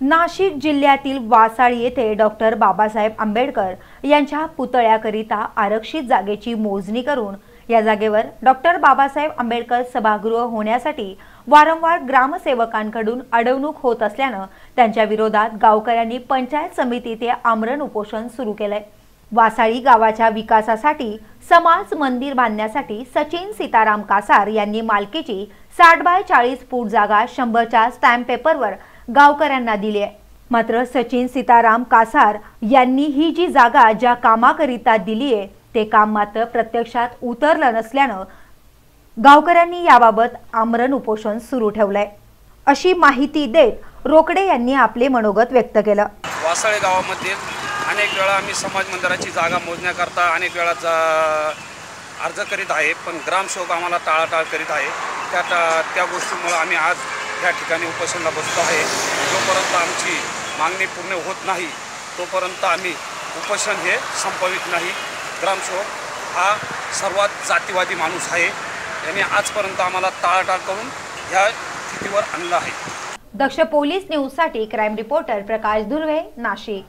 नाशिक जिल्ह्यातील वासाळी येथे डॉक्टर बाबासाहेब आंबेडकर यांच्या पुतळ्याकरिता आरक्षित जागेची मोजणी करून या जागेवर डॉक्टर बाबासाहेब आंबेडकर सभागृह होण्यासाठी वारंवार ग्रामसेवकांकडून अडवणूक होत असल्यानं त्यांच्या विरोधात गावकऱ्यांनी पंचायत समिती ते आमरण उपोषण सुरू केलंय. वासाळी गावाच्या विकासासाठी समाज मंदिर बांधण्यासाठी सचिन सीताराम कासार यांनी मालकीची साठ बाय चाळीस फूट जागा शंभरच्या स्टॅम्प पेपरवर गावकऱ्यांना दिली आहे. मात्र सचिन सीताराम कासार यांनी ही जी जागा ज्या कामाकरिता दिली आहे ते काम मात्र प्रत्यक्षात उतरलं नसल्यानं गावकऱ्यांनी याबाबत आमरण उपोषण सुरू ठेवलंय. अशी माहिती देत रोकडे यांनी आपले मनोगत व्यक्त केलं. वासाळे गावामध्ये अनेक वेळा आम्ही समाज मंदिराची जागा मोजण्याकरता अनेक वेळा जा अर्ज करीत आहे पण ग्रामसेवक आम्हाला टाळाटाळ करीत आहे. त्या त्या गोष्टीमुळं आम्ही आज या ठिकाणी उपोषणला बसतो आहे. जोपर्यंत आमची मागणी पूर्ण होत नाही तोपर्यंत आम्ही उपोषण हे संपवित नाही. ग्रामसेवक हा सर्वात जातीवादी माणूस आहे. यांनी आजपर्यंत आम्हाला टाळाटाळ करून ह्या स्थितीवर आणलं आहे. दक्ष पोलीस न्यूजसाठी क्राईम रिपोर्टर प्रकाश धुर्वे नाशिक.